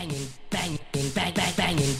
banging, banging, bang, bang, banging,